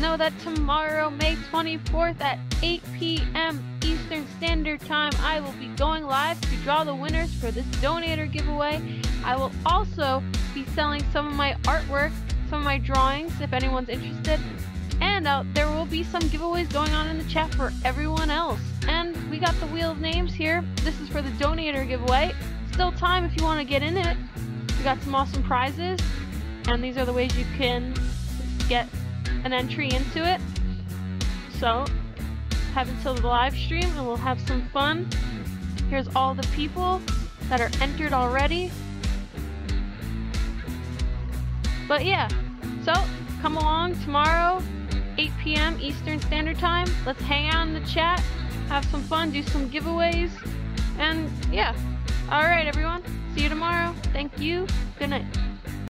know that tomorrow, May 24th at 8 p.m. Eastern Standard Time, I will be going live to draw the winners for this donator giveaway. I will also be selling some of my artwork, some of my drawings, if anyone's interested. And uh, there will be some giveaways going on in the chat for everyone else. And we got the Wheel of Names here. This is for the donator giveaway. Still time if you want to get in it. We got some awesome prizes. And these are the ways you can get an entry into it. So, have until the live stream and we'll have some fun. Here's all the people that are entered already. But yeah, so come along tomorrow, 8 p.m. Eastern Standard Time. Let's hang out in the chat, have some fun, do some giveaways, and yeah. Alright, everyone. See you tomorrow. Thank you. Good night.